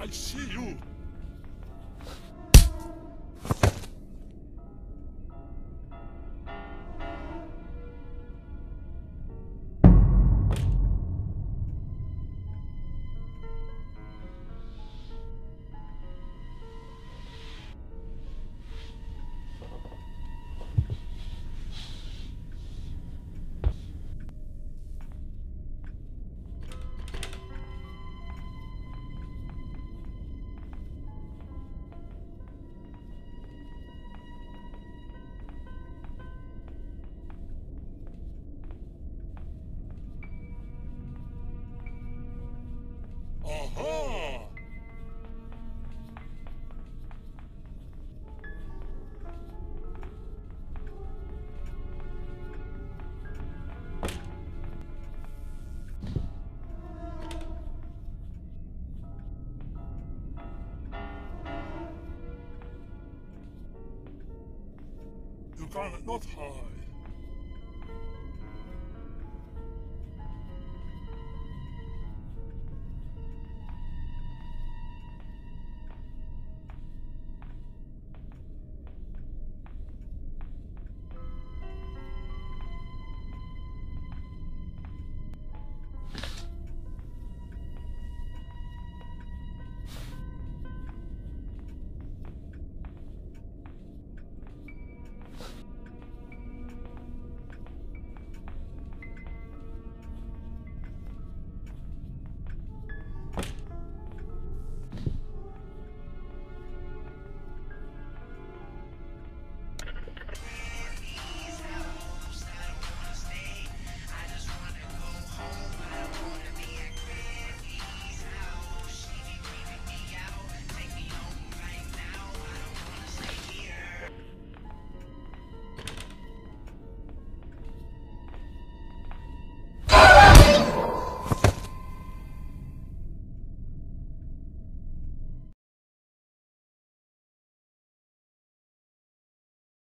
I see you. You cannot hide.